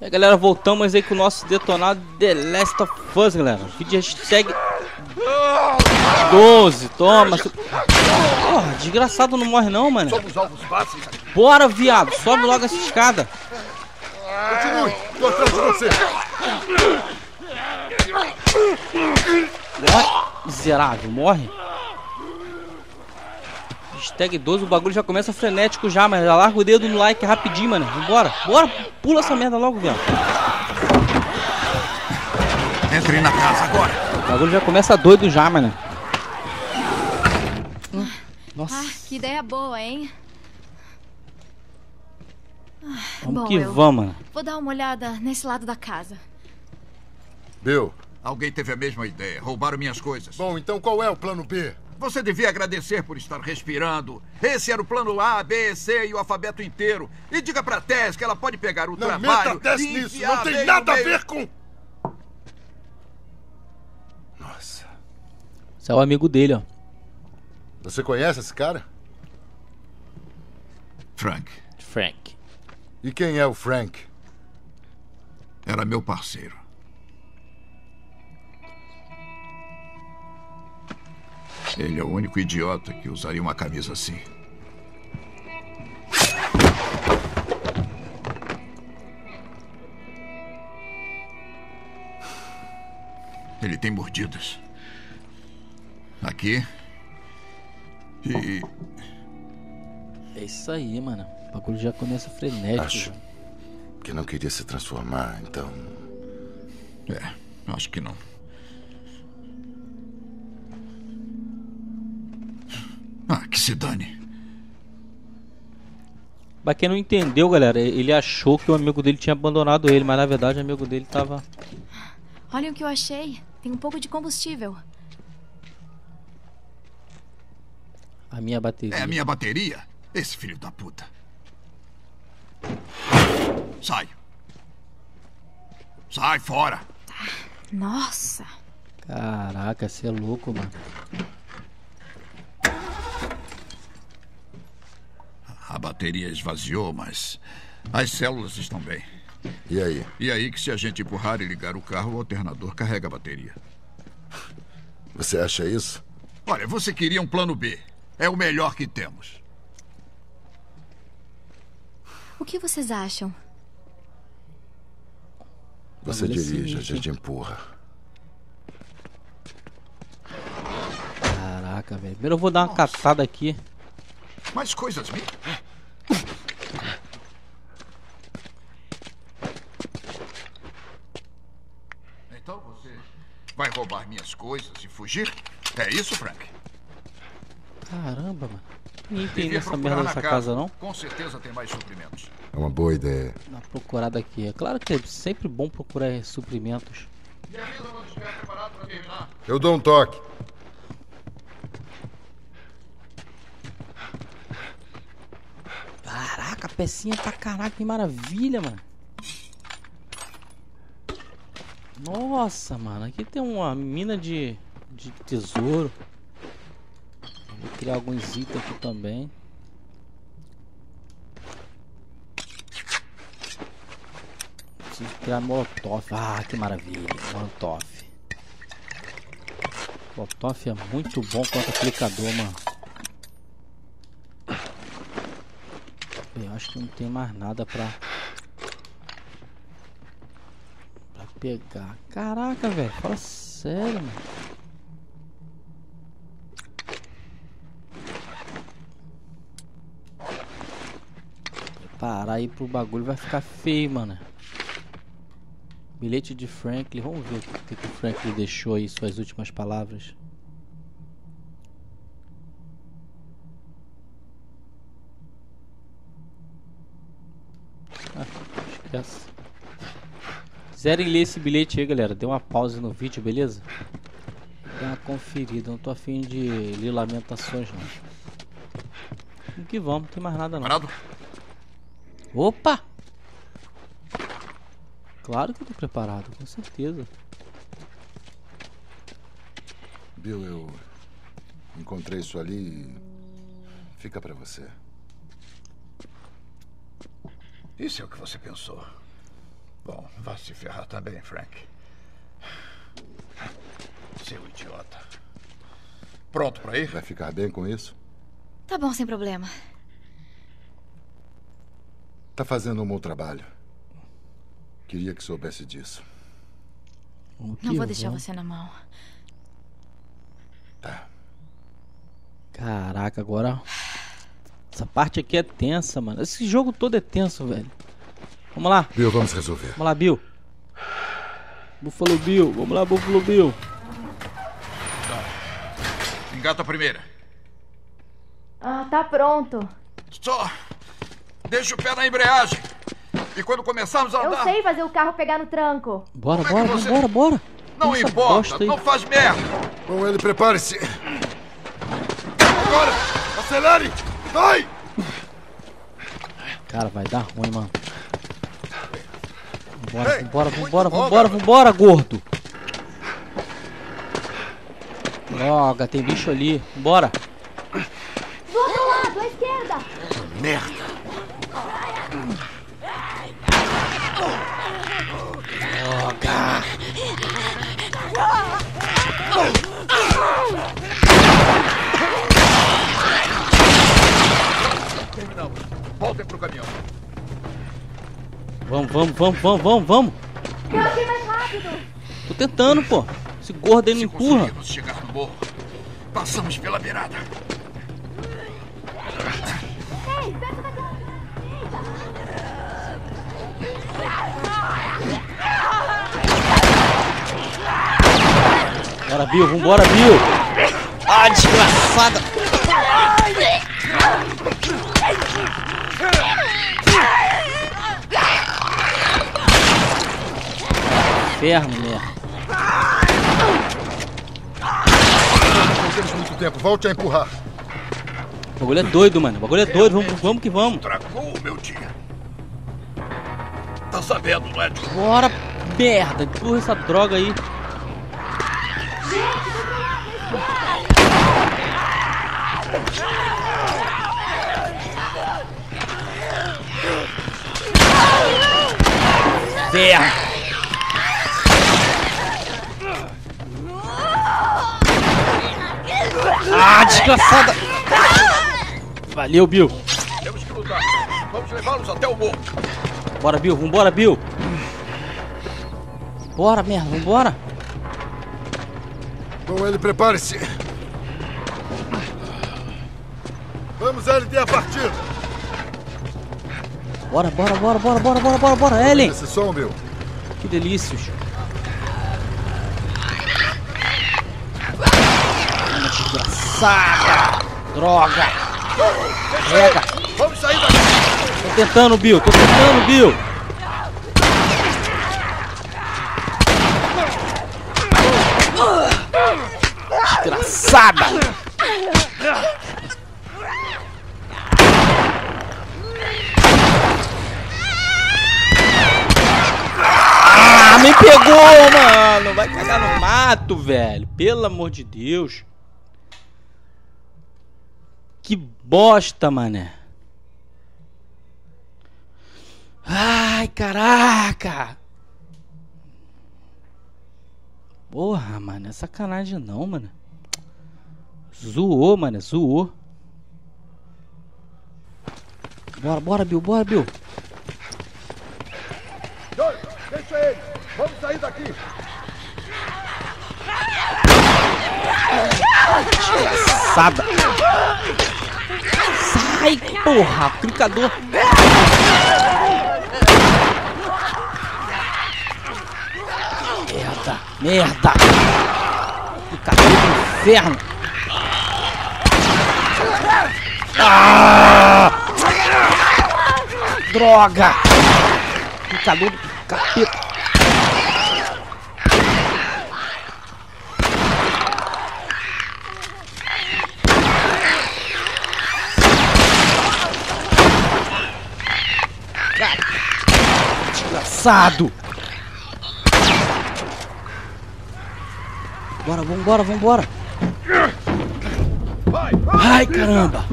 E aí, galera, voltamos aí com o nosso detonado The Last of Us, galera. Vídeo hashtag 12, toma. Porra, desgraçado não morre não, mano. Bora, viado, sobe logo essa escada. Continue, tô atrás de você. Morre, miserável, morre. Hashtag 12, o bagulho já começa frenético já, mas já larga o dedo no like rapidinho, mano. Vambora, bora, pula essa merda logo, viado. Entre na casa agora. O bagulho já começa doido já, mano. Hum, Nossa, Ah, que ideia boa, hein? vamos bom, que vamos, mano. Vou dar uma olhada nesse lado da casa. Bill, Alguém teve a mesma ideia. Roubaram minhas coisas. bom, então qual é o plano B? Você devia agradecer por estar respirando. Esse era o plano A, B, C e o alfabeto inteiro. E diga pra Tess que ela pode pegar o Não trabalho. meta Tess e nisso, não tem nada a ver com... Nossa, Você é o amigo dele, ó. você conhece esse cara? Frank, Frank. E quem é o Frank? era meu parceiro. Ele é o único idiota que usaria uma camisa assim. Ele tem mordidas. Aqui. E É isso aí, mano. O bagulho já começa frenético. Acho. já. Que não queria se transformar, então... É, acho que não. Se dane. Pra quem não entendeu, galera, ele achou que o amigo dele tinha abandonado ele, mas na verdade o amigo dele tava. Olha o que eu achei. Tem um pouco de combustível. A minha bateria. É a minha bateria? Esse filho da puta. Sai. Sai fora. Nossa! Caraca, você é louco, mano. A bateria esvaziou, mas as células estão bem. E aí? E aí que se a gente empurrar e ligar o carro, o alternador carrega a bateria. Você acha isso? Olha, você queria um plano B. É o melhor que temos. O que vocês acham? Você dirige, a gente empurra. Caraca, velho. Primeiro eu vou dar uma catada aqui. Mais coisas me. Então você vai roubar minhas coisas e fugir? É isso, Frank? Caramba, mano. Ninguém tem Devia essa procurar merda na dessa casa, não? Com certeza tem mais suprimentos. É uma boa ideia. Dá uma procurada aqui. É claro que é sempre bom procurar suprimentos. Eu dou um toque. Caraca, pecinha pra caraca, que maravilha, mano. Nossa, mano, aqui tem uma mina de, de tesouro. Vou criar alguns itens aqui também. Preciso criar molotov. Ah, que maravilha, molotov. Molotov é muito bom quanto aplicador, mano. Bem, eu acho que não tem mais nada pra. pra pegar. Caraca, velho, fala sério, mano. Parar aí pro bagulho vai ficar feio, mano. Bilhete de Franklin, vamos ver o que, que o Franklin deixou aí, suas últimas palavras. Ah, esquece. Quiserem ler esse bilhete aí, galera, dê uma pausa no vídeo, beleza? Dê uma conferida, não tô afim de ler lamentações não. Vamos que vamos, não tem mais nada não. Parado? Opa! Claro que eu tô preparado, com certeza. Bill, eu encontrei isso ali e fica pra você. Isso é o que você pensou. bom. Vá se ferrar também, Frank. Seu idiota. Pronto pra ir? Vai ficar bem com isso? Tá bom, sem problema. Tá fazendo um bom trabalho. Queria que soubesse disso. O que Não vou deixar você na mão. Tá. Caraca, agora. Essa parte aqui é tensa, mano. Esse jogo todo é tenso, velho. Vamos lá, Bill, vamos resolver. vamos lá, Bill. Buffalo Bill, vamos lá, Buffalo Bill. Engata a primeira. Ah, tá pronto. Só deixa o pé na embreagem. E quando começarmos a Eu andar, sei fazer o carro pegar no tranco. Bora, Como é bora, você- bora, bora. não Essa importa, não faz merda. Bom, ele prepare-se. Agora! Acelere! Vai! Cara, vai dar ruim, mano. Vambora, Ei, vambora, vambora, bom, vambora, vambora, gordo. Droga, tem bicho ali. Vambora. Do outro lado, à esquerda. Merda! Vamos, vamos, vamos, vamos, vamos, vamos. Eu achei mais rápido. Tô tentando, pô. Esse gordo aí não empurra. chegar no morro, passamos pela beirada. Ei, perto da. Bora, Bill, vambora, Bill. Ah, desgraçada. Inferno, merda. Não temos muito tempo. Volte a empurrar. O bagulho é doido, mano. O bagulho é doido. Vamos, vamos que vamos. Tracou o meu dia. Tá sabendo, não é? Bora, merda. Empurra essa droga aí. Inferno. Desgraçada. Valeu, Bill. Temos que lutar. Vamos levá-los até o morro. Bora, Bill. Vambora, Bill. Bora, merda. Vambora. Bom, ele prepare-se. Vamos, LD, a partir. Bora, bora, bora, bora, bora, bora, bora, bora. Ellen. Esse som, Bill. Que delícios. Desgraçada. Droga. Pega. Vamos sair daqui. Tô tentando, Bill. Tô tentando, Bill. Desgraçada. Ah, me pegou, mano. Vai cagar no mato, velho. Pelo amor de Deus. Que bosta, mané. Ai, caraca! Porra, mano, é sacanagem não, mano. Zoou, mano, zoou. Bora, bora, Bill, bora, Bill. Joe, deixa ele. Vamos sair daqui. Sada. Sai, porra, brincador. Merda, merda. Brincador do inferno. Ah! Droga. Brincador do capeta. desgraçado! Bora, vambora, vambora! Ai, caramba!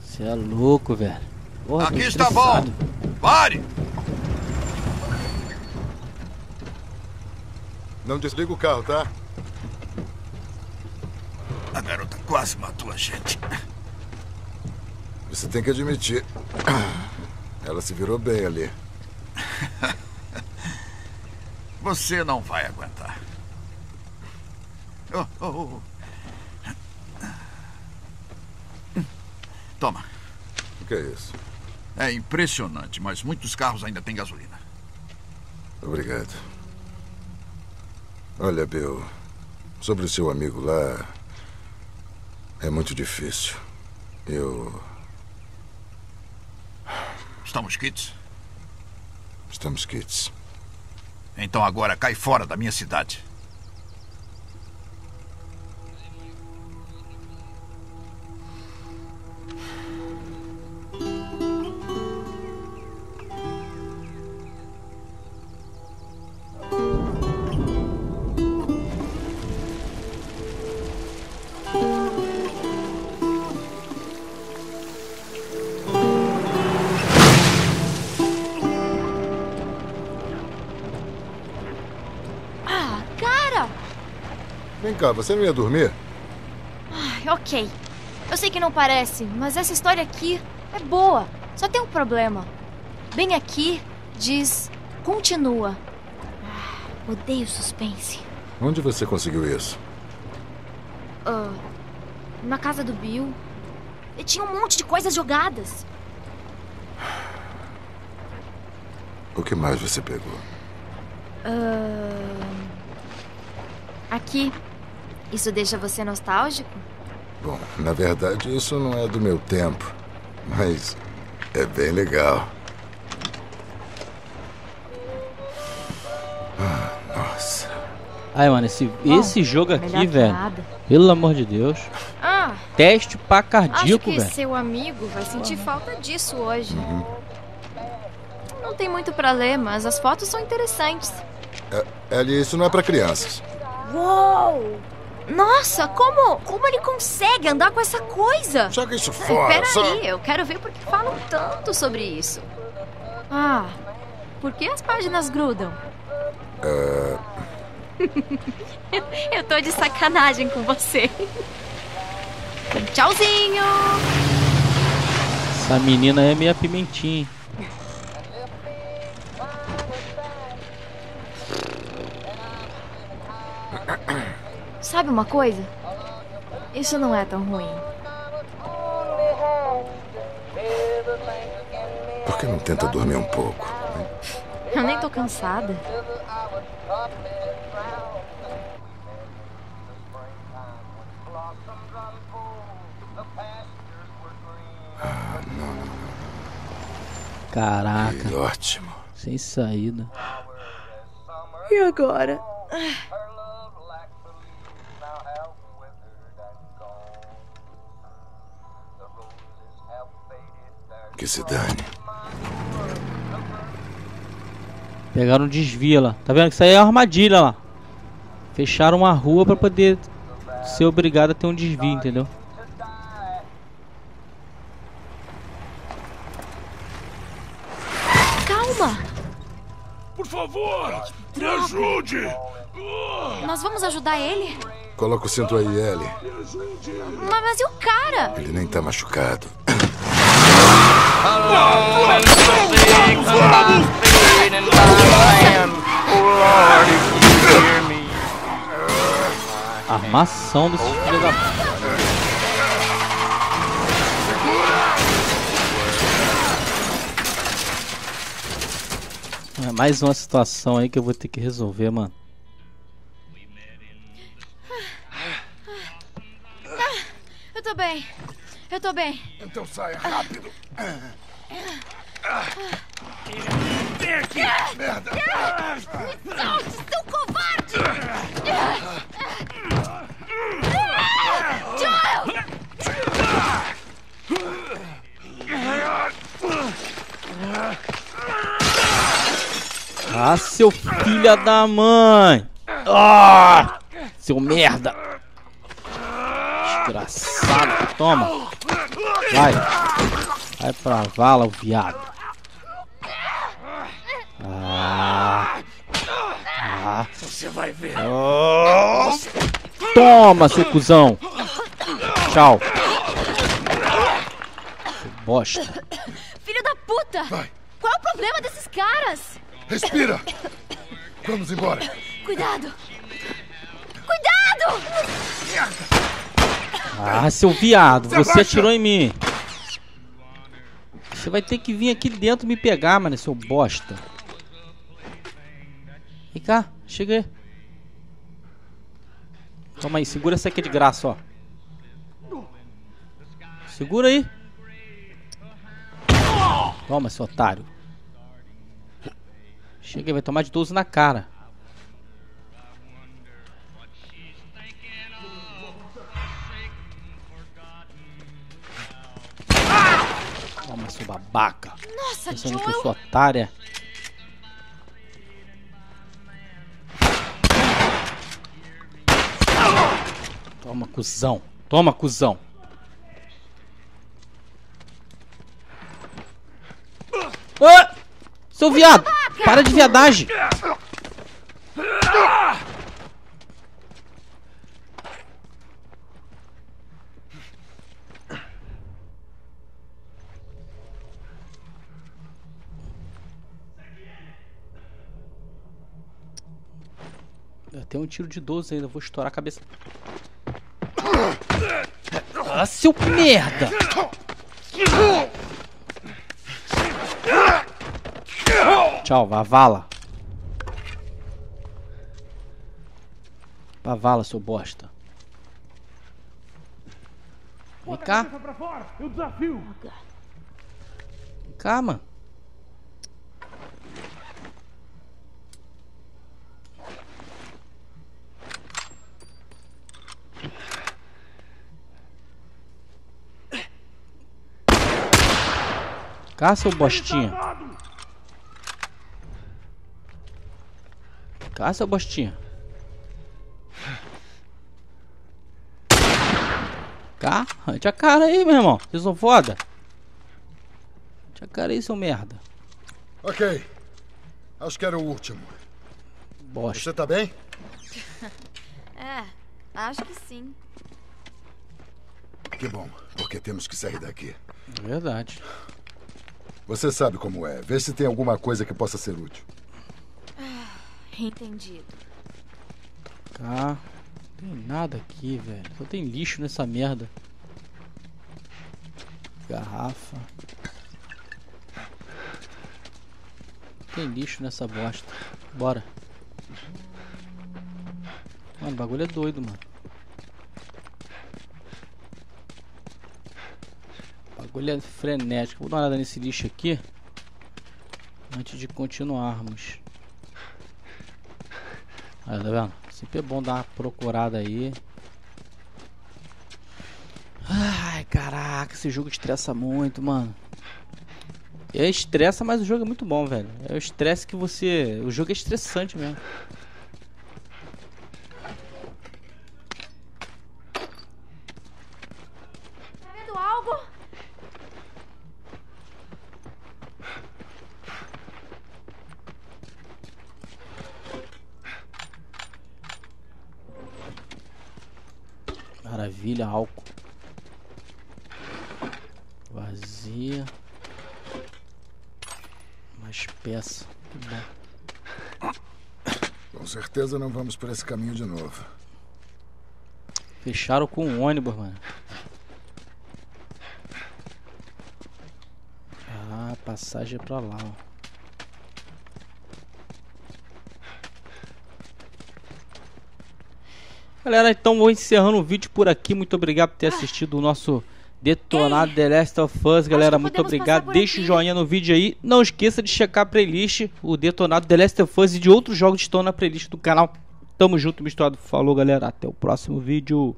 Você é louco, velho. Porra, Aqui está bom! Pare! Não desliga o carro, tá? A garota quase matou a gente. Você tem que admitir. Ela se virou bem ali. Você não vai aguentar. Oh, oh, oh. Toma. O que é isso? É impressionante, mas muitos carros ainda têm gasolina. Obrigado. Olha, Bill, sobre o seu amigo lá. É muito difícil. Eu. Estamos quites? Estamos quites. Então agora cai fora da minha cidade. Cá, você não ia dormir? Ai, ok. Eu sei que não parece, mas essa história aqui é boa. Só tem um problema. Bem aqui diz continua. Ah, odeio suspense. Onde você conseguiu isso? Ah, na casa do Bill. E tinha um monte de coisas jogadas. O que mais você pegou? Ah, aqui. Isso deixa você nostálgico? Bom, na verdade, isso não é do meu tempo. Mas é bem legal. Ah, nossa. Ai, mano, esse, esse jogo aqui, velho. nada. Pelo amor de Deus. Ah, Teste pra acho cardíaco, que velho. seu amigo vai sentir falta disso hoje. Não tem muito pra ler, mas as fotos são interessantes. Ellie, isso não é pra crianças. Uou! Nossa, como, como ele consegue andar com essa coisa? Joga isso fora. Espera só- aí, eu quero ver por que falam tanto sobre isso. Ah, por que as páginas grudam? eu tô de sacanagem com você. Tchauzinho! Essa menina é meio pimentinha. Sabe uma coisa? Isso não é tão ruim. Por que não tenta dormir um pouco? Eu nem tô cansada. Caraca, Que ótimo. sem saída. E agora? Que se dane. Pegaram um desvio lá. Tá vendo que isso aí é uma armadilha lá. Fecharam uma rua pra poder ser obrigado a ter um desvio, entendeu? Calma! Por favor, me ajude! Nós vamos ajudar ele? Coloca o cinto aí, Ellie. Mas, mas e o cara? Ele nem tá machucado. Armação desse filho da. É mais uma situação aí que eu vou ter que resolver, mano. Eu tô bem. Então saia rápido. Solte, seu covarde! Ah, seu filho da mãe! Ah! Seu merda! Desgraçado! Toma! Vai! Vai pra vala, o viado. Ah. Ah. Você vai ver. Toma, seu cuzão. Tchau. Seu Bosta. Filho da puta! Vai. Qual é o problema desses caras? Respira! Vamos embora. Cuidado! Cuidado! Ah, seu viado, você atirou em mim. Você vai ter que vir aqui dentro me pegar, mano, seu bosta. Vem cá, chega aí. Toma aí, segura essa aqui de graça, ó. Segura aí. Toma, seu otário. Chega aí, vai tomar de 12 na cara. Toma, seu babaca. Nossa, Pensando que eu Joel! sou otária. Toma, cuzão. Toma, cuzão. Ah! Seu viado! Para de viadagem! Tem um tiro de 12 ainda, vou estourar a cabeça. Ah, seu merda! Tchau, Vavala. Vavala, seu bosta. Vem cá, vem cá, mano. Cá, seu bostinha. Cá, seu bostinha. Cá? Ante a cara aí, meu irmão. Vocês são foda. Ante a cara aí, seu merda. Ok. Acho que era o último. Bosta. Você tá bem? É, acho que sim. Que bom, porque temos que sair daqui. Verdade. Você sabe como é. Vê se tem alguma coisa que possa ser útil. Entendido. Cá. Não tem nada aqui, velho. Só tem lixo nessa merda. Garrafa. Tem lixo nessa bosta. Bora. Mano, o bagulho é doido, mano. Bagulho é frenético. Vou dar uma olhada nesse lixo aqui. Antes de continuarmos. Aí, tá vendo? Sempre é bom dar uma procurada aí. Ai, caraca, esse jogo estressa muito, mano. É estressa, mas o jogo é muito bom, velho. É o estresse que você. O jogo é estressante mesmo. Tá vendo algo? Maravilha, álcool. Vazia. Mais peça. Que bom. Com certeza não vamos por esse caminho de novo. Fecharam com um ônibus, mano. Ah, passagem pra lá, ó. Galera, então vou encerrando o vídeo por aqui. Muito obrigado por ter assistido o nosso detonado The Last of Us, galera. Muito obrigado. Deixa o joinha no vídeo aí. Não esqueça de checar a playlist, o detonado The Last of Us e de outros jogos que estão na playlist do canal. Tamo junto, misturado. Falou, galera. Até o próximo vídeo.